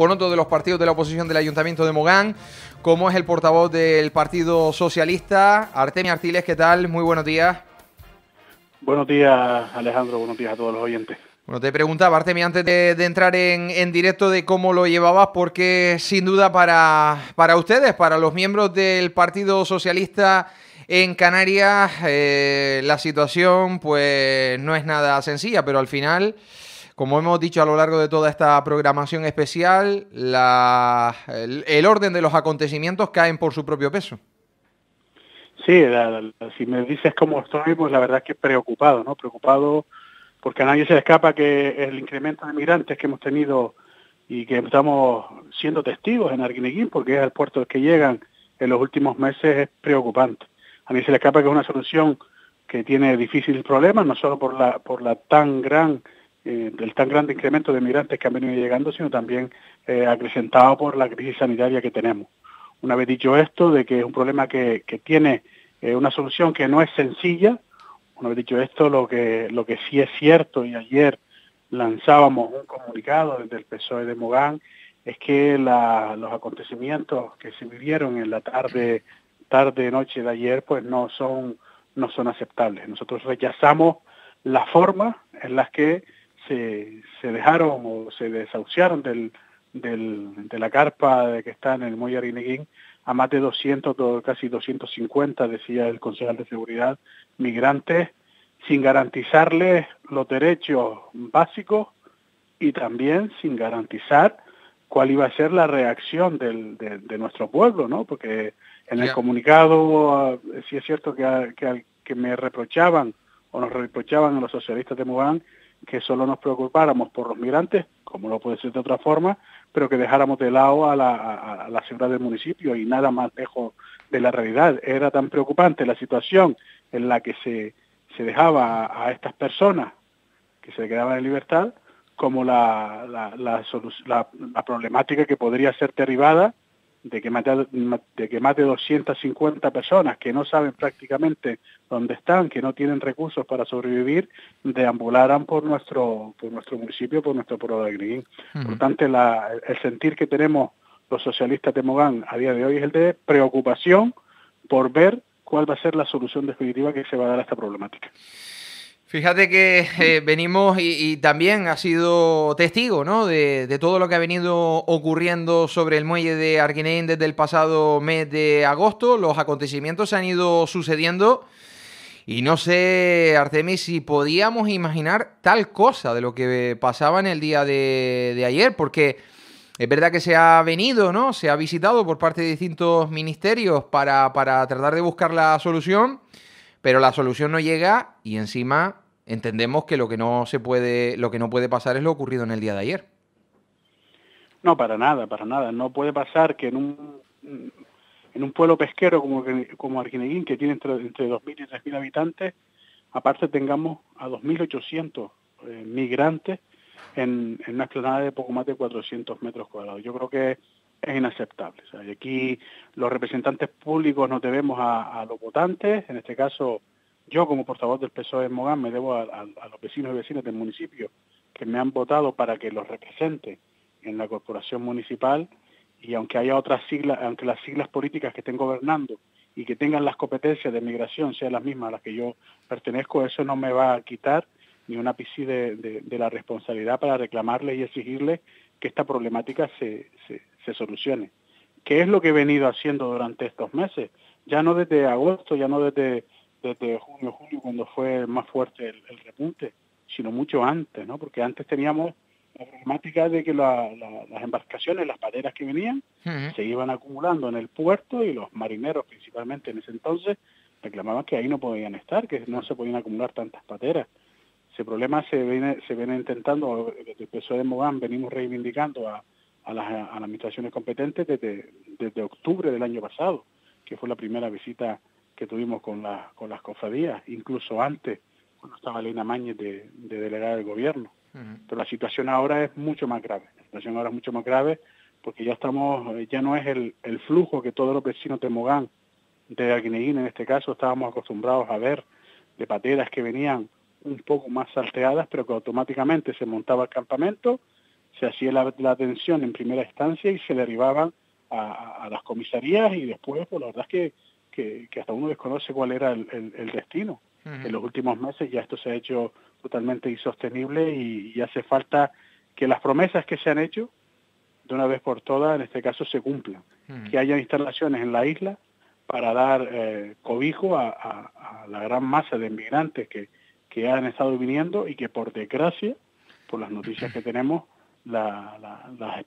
con otro de los partidos de la oposición del Ayuntamiento de Mogán, como es el portavoz del Partido Socialista, Artemio Artiles. ¿Qué tal? Muy buenos días. Buenos días, Alejandro. Buenos días a todos los oyentes. Bueno, te preguntaba, Artemio, antes de, entrar en, directo de cómo lo llevabas, porque sin duda para, para ustedes, para los miembros del Partido Socialista en Canarias, eh, la situación pues no es nada sencilla, pero al final como hemos dicho a lo largo de toda esta programación especial, el, orden de los acontecimientos caen por su propio peso. Sí, si me dices cómo estoy, pues la verdad es que preocupado, ¿no? Preocupado porque a nadie se le escapa que el incremento de migrantes que hemos tenido y que estamos siendo testigos en Arguineguín, porque es el puerto que llegan en los últimos meses, es preocupante. A nadie se le escapa que es una solución que tiene difíciles problemas, no solo por la tan gran eh, del tan grande incremento de migrantes que han venido llegando, sino también eh, acrecentado por la crisis sanitaria que tenemos. Una vez dicho esto, de que es un problema que, tiene eh, una solución que no es sencilla, una vez dicho esto, lo que, lo que sí es cierto, y ayer lanzábamos un comunicado desde el PSOE de Mogán, es que los acontecimientos que se vivieron en la tarde, tarde, noche de ayer, pues no son, no son aceptables. Nosotros rechazamos la forma en las que se, dejaron o se desahuciaron del, de la carpa que está en el Muelle Arineguín a más de 200, casi 250, decía el concejal de seguridad, migrantes, sin garantizarles los derechos básicos y también sin garantizar cuál iba a ser la reacción de, nuestro pueblo, ¿no? Porque en el comunicado eh, sí es cierto que, que, que me reprochaban o nos reprochaban a los socialistas de Mogán que solo nos preocupáramos por los migrantes, como no puede ser de otra forma, pero que dejáramos de lado a la, a, la ciudad del municipio y nada más lejos de la realidad. Era tan preocupante la situación en la que se, se dejaba a, estas personas que se quedaban en libertad como la, la, la, la problemática que podría ser derivada de que, más de, que más de 250 personas que no saben prácticamente dónde están, que no tienen recursos para sobrevivir, deambularan por nuestro, por nuestro municipio, por nuestro pueblo de Agriquín. Por tanto, el sentir que tenemos los socialistas de Mogán a día de hoy es el de preocupación por ver cuál va a ser la solución definitiva que se va a dar a esta problemática. Fíjate que eh, venimos y, también ha sido testigo ¿no? de, todo lo que ha venido ocurriendo sobre el muelle de Arguineguín desde el pasado mes de agosto. Los acontecimientos se han ido sucediendo y no sé, Artemis, si podíamos imaginar tal cosa de lo que pasaba en el día de, ayer, porque es verdad que se ha venido, ¿no? Se ha visitado por parte de distintos ministerios para, para tratar de buscar la solución pero la solución no llega y encima entendemos que lo que no se puede, lo que no puede pasar es lo ocurrido en el día de ayer. No, para nada, para nada. No puede pasar que en un en un pueblo pesquero como, como Argineguín, que tiene entre, entre 2.000 y 3.000 habitantes, aparte tengamos a 2.800 eh, migrantes en, en, una explanada de poco más de 400 metros cuadrados. Yo creo que es inaceptable. Y aquí los representantes públicos nos debemos a, los votantes, en este caso yo como portavoz del PSOE en Mogán me debo a, los vecinos y vecinas del municipio que me han votado para que los represente en la corporación municipal y aunque haya otras siglas, aunque las siglas políticas que estén gobernando y que tengan las competencias de migración sean las mismas a las que yo pertenezco, eso no me va a quitar ni una ápice de, la responsabilidad para reclamarle y exigirle que esta problemática se, se, se solucione. ¿Qué es lo que he venido haciendo durante estos meses? Ya no desde agosto, ya no desde desde junio, julio, cuando fue más fuerte el, repunte, sino mucho antes, ¿no? Porque antes teníamos la problemática de que las embarcaciones, las pateras que venían, se iban acumulando en el puerto y los marineros principalmente en ese entonces reclamaban que ahí no podían estar, que no se podían acumular tantas pateras. Ese problema se viene, se viene intentando, desde el PSOE de Mogán venimos reivindicando a, las, a las administraciones competentes desde, desde octubre del año pasado, que fue la primera visita que tuvimos con, la, con las cofradías, incluso antes, cuando estaba Elena Mañez de, de delegada del gobierno. Pero la situación ahora es mucho más grave. La situación ahora es mucho más grave porque ya estamos, ya no es el, el flujo que todos los vecinos de Mogán, de Aguineguín en este caso, estábamos acostumbrados a ver de pateras que venían un poco más salteadas, pero que automáticamente se montaba el campamento, se hacía la, atención en primera instancia y se derivaban a, las comisarías y después, pues la verdad es que, que, hasta uno desconoce cuál era el, destino. En los últimos meses ya esto se ha hecho totalmente insostenible y, hace falta que las promesas que se han hecho de una vez por todas, en este caso, se cumplan. Que haya instalaciones en la isla para dar eh, cobijo a, la gran masa de inmigrantes que, que han estado viniendo y que por desgracia, por las noticias que tenemos, las,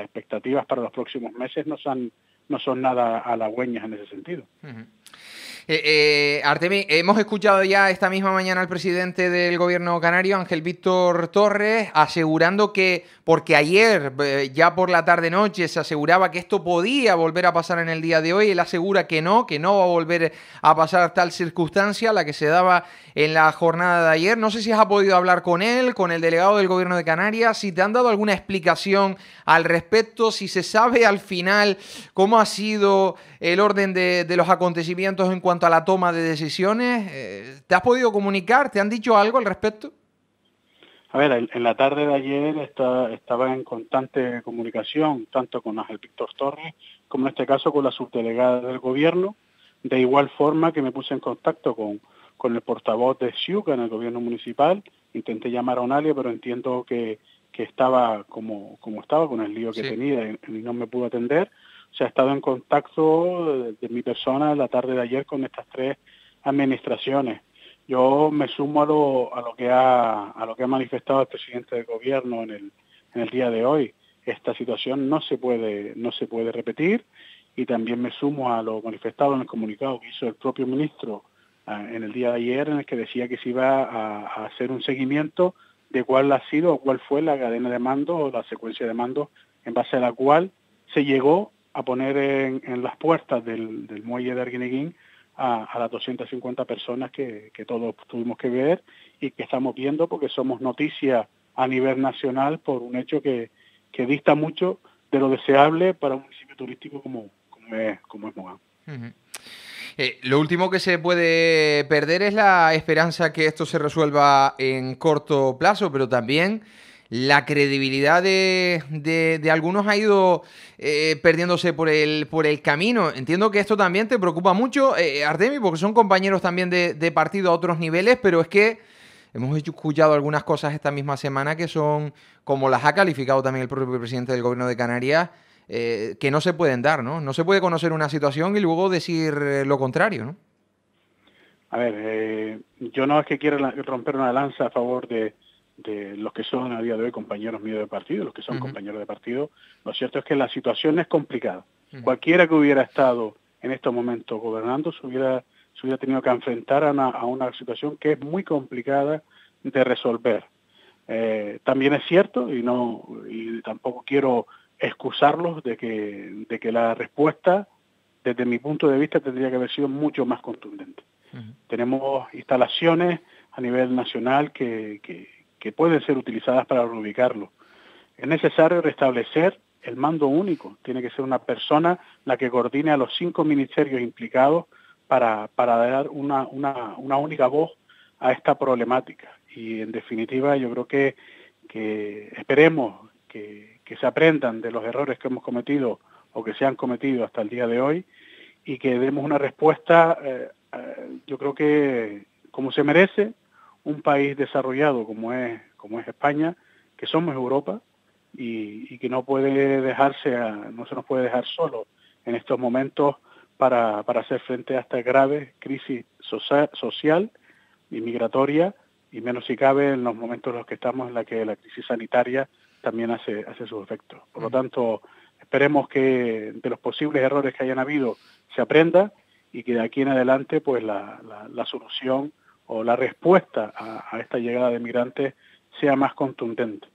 expectativas para los próximos meses no son, no son nada halagüeñas en ese sentido. Eh, eh, Artemi, hemos escuchado ya esta misma mañana al presidente del gobierno canario, Ángel Víctor Torres, asegurando que, porque ayer, eh, ya por la tarde-noche, se aseguraba que esto podía volver a pasar en el día de hoy, él asegura que no, que no va a volver a pasar tal circunstancia, la que se daba en la jornada de ayer. No sé si has podido hablar con él, con el delegado del gobierno de Canarias, si te han dado alguna explicación al respecto, si se sabe al final cómo ha sido el orden de, de los acontecimientos en cuanto cuanto a la toma de decisiones? Eh, ¿Te has podido comunicar? ¿Te han dicho algo al respecto? A ver, en la tarde de ayer estaba en constante comunicación, tanto con Ángel Víctor Torres, como en este caso con la subdelegada del gobierno, de igual forma que me puse en contacto con, con el portavoz de Ciuca en el gobierno municipal, intenté llamar a Onalia, pero entiendo que, que estaba como, como estaba, con el lío que tenía y no me pudo atender, se ha estado en contacto de, mi persona la tarde de ayer con estas tres administraciones. Yo me sumo a lo, a lo que ha a lo que ha manifestado el presidente del gobierno en el, en el día de hoy. Esta situación no se puede no se puede repetir y también me sumo a lo manifestado en el comunicado que hizo el propio ministro ah, en el día de ayer en el que decía que se iba a, a, hacer un seguimiento de cuál ha sido o cuál fue la cadena de mando o la secuencia de mando en base a la cual se llegó a poner en, las puertas del, muelle de Arguineguín a, las 250 personas que, todos tuvimos que ver y que estamos viendo porque somos noticia a nivel nacional por un hecho que, dista mucho de lo deseable para un municipio turístico como, como es, como Mogán. Eh, lo último que se puede perder es la esperanza que esto se resuelva en corto plazo, pero también la credibilidad de, algunos ha ido eh, perdiéndose por el, por el camino. Entiendo que esto también te preocupa mucho, eh, Artemi, porque son compañeros también de, partido a otros niveles, pero es que hemos escuchado algunas cosas esta misma semana que son, como las ha calificado también el propio presidente del gobierno de Canarias, eh, que no se pueden dar, ¿no? No se puede conocer una situación y luego decir lo contrario, ¿no? A ver, yo no es que quiera romper una lanza a favor de, de los que son a día de hoy compañeros míos de partido, los que son compañeros de partido, lo cierto es que la situación es complicada. Cualquiera que hubiera estado en estos momentos gobernando se hubiera, se hubiera tenido que enfrentar a una, situación que es muy complicada de resolver. Eh, también es cierto, y, no, y tampoco quiero excusarlos de que, de que la respuesta, desde mi punto de vista, tendría que haber sido mucho más contundente. Tenemos instalaciones a nivel nacional que, que pueden ser utilizadas para reubicarlo. Es necesario restablecer el mando único. Tiene que ser una persona la que coordine a los cinco ministerios implicados para, para dar una, una, una, única voz a esta problemática. Y en definitiva yo creo que, que esperemos que, que, se aprendan de los errores que hemos cometido o que se han cometido hasta el día de hoy y que demos una respuesta, eh, eh, yo creo que como se merece, un país desarrollado como es, como es España, que somos Europa y, que no puede dejarse, no se nos puede dejar solo en estos momentos para, para hacer frente a esta grave crisis social y migratoria y menos si cabe en los momentos en los que estamos en la que la crisis sanitaria también hace, hace sus efectos. Por lo tanto, esperemos que de los posibles errores que hayan habido se aprenda y que de aquí en adelante pues la, la, la solución o la respuesta a, esta llegada de migrantes sea más contundente.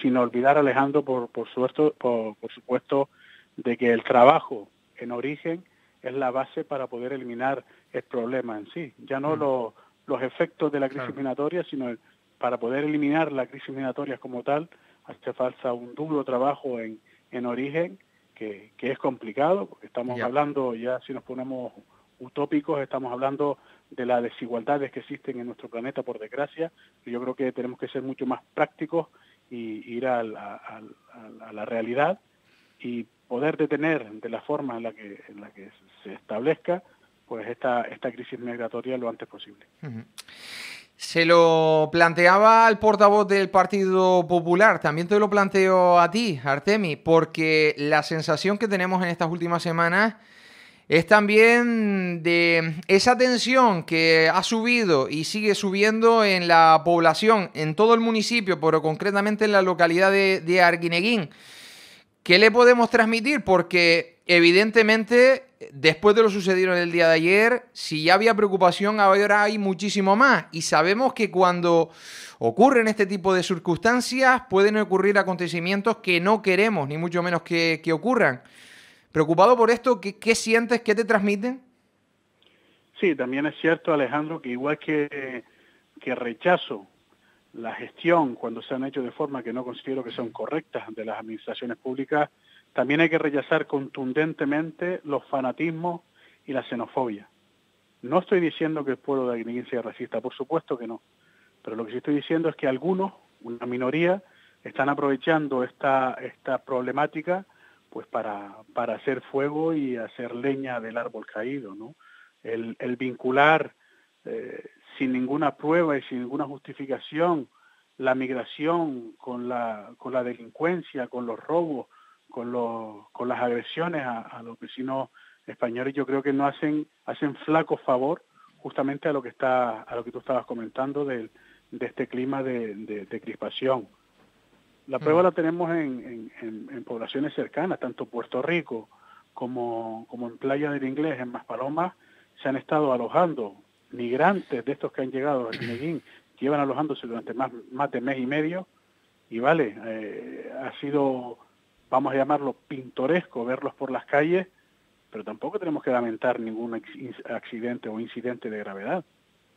Sin olvidar, Alejandro, por, por, supuesto, por, supuesto, de que el trabajo en origen es la base para poder eliminar el problema en sí. Ya no los efectos de la crisis migratoria, sino para poder eliminar la crisis migratoria como tal, hace falta un duro trabajo en, en origen que, que es complicado, porque estamos hablando, ya si nos ponemos utópicos, estamos hablando de las desigualdades que existen en nuestro planeta, por desgracia. Yo creo que tenemos que ser mucho más prácticos y ir a la, realidad y poder detener de la forma en la que, en la que se establezca pues esta, esta crisis migratoria lo antes posible. Se lo planteaba al portavoz del Partido Popular, también te lo planteo a ti, Artemi, porque la sensación que tenemos en estas últimas semanas es también de esa tensión que ha subido y sigue subiendo en la población, en todo el municipio, pero concretamente en la localidad de, de Arguineguín. ¿Qué le podemos transmitir? Porque evidentemente, después de lo sucedido en el día de ayer, si ya había preocupación, ahora hay muchísimo más. Y sabemos que cuando ocurren este tipo de circunstancias, pueden ocurrir acontecimientos que no queremos, ni mucho menos que, que ocurran. Preocupado por esto, ¿qué, sientes? ¿Qué te transmiten? Sí, también es cierto, Alejandro, que igual que, que rechazo la gestión cuando se han hecho de forma que no considero que son correctas de las administraciones públicas, también hay que rechazar contundentemente los fanatismos y la xenofobia. No estoy diciendo que el pueblo de Aguineguín sea racista, por supuesto que no, pero lo que sí estoy diciendo es que algunos, una minoría, están aprovechando esta, esta problemática pues para, para hacer fuego y hacer leña del árbol caído, ¿no? El, vincular eh, sin ninguna prueba y sin ninguna justificación la migración con la, con la delincuencia, con los robos, con, los, con las agresiones a, los vecinos españoles, yo creo que no hacen, hacen flaco favor justamente a lo que está, a lo que tú estabas comentando de, este clima de crispación. La prueba mm. la tenemos en, en, poblaciones cercanas, tanto Puerto Rico como, como en Playa del Inglés, en Maspalomas, se han estado alojando migrantes de estos que han llegado a Medellín, llevan alojándose durante más, más de mes y medio, y vale, eh, ha sido, vamos a llamarlo pintoresco verlos por las calles, pero tampoco tenemos que lamentar ningún accidente o incidente de gravedad.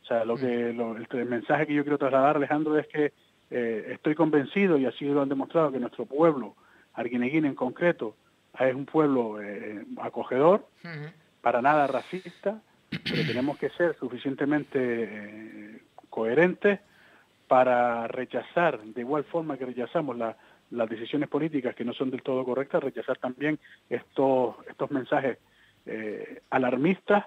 O sea, lo mm. que el mensaje que yo quiero trasladar, Alejandro, es que eh, estoy convencido, y así lo han demostrado, que nuestro pueblo, Arguineguín en concreto, es un pueblo eh, acogedor, para nada racista, pero tenemos que ser suficientemente eh, coherentes para rechazar, de igual forma que rechazamos las decisiones políticas que no son del todo correctas, rechazar también estos, estos mensajes alarmistas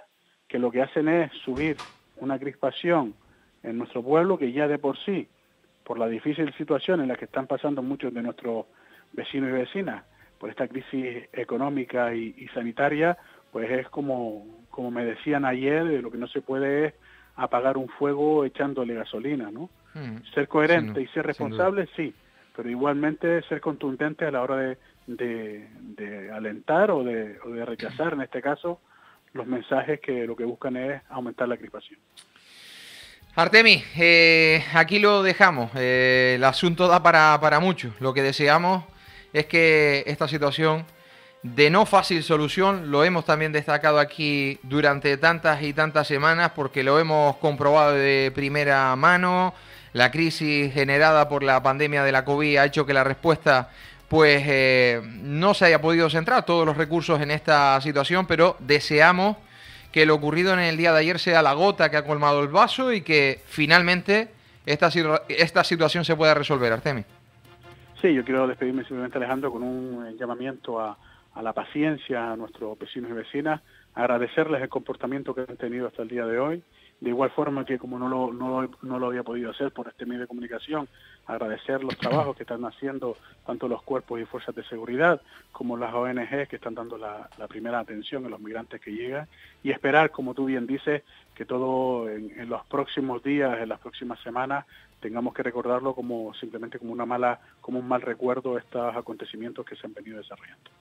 que lo que hacen es subir una crispación en nuestro pueblo que ya de por sí por la difícil situación en la que están pasando muchos de nuestros vecinos y vecinas, por esta crisis económica y, sanitaria, pues es como, como me decían ayer, lo que no se puede es apagar un fuego echándole gasolina, ¿no? Hmm. Ser coherente y ser responsable, sí, pero igualmente ser contundente a la hora de, de, alentar o de, o de rechazar, en este caso, los mensajes que lo que buscan es aumentar la crispación. Artemi, eh, aquí lo dejamos. Eh, el asunto da para, para mucho. Lo que deseamos es que esta situación de no fácil solución, lo hemos también destacado aquí durante tantas y tantas semanas porque lo hemos comprobado de primera mano. La crisis generada por la pandemia de la COVID ha hecho que la respuesta pues eh, no se haya podido centrar todos los recursos en esta situación, pero deseamos que lo ocurrido en el día de ayer sea la gota que ha colmado el vaso y que finalmente esta, esta situación se pueda resolver, Artemi. Sí, yo quiero despedirme simplemente, Alejandro, con un eh, llamamiento a, a la paciencia a nuestros vecinos y vecinas, agradecerles el comportamiento que han tenido hasta el día de hoy de igual forma que como no lo, no, no lo había podido hacer por este medio de comunicación, agradecer los trabajos que están haciendo tanto los cuerpos y fuerzas de seguridad como las ONG que están dando la, primera atención a los migrantes que llegan y esperar, como tú bien dices, que todo en, los próximos días, en las próximas semanas, tengamos que recordarlo como simplemente como una mala, como un mal recuerdo estos acontecimientos que se han venido desarrollando.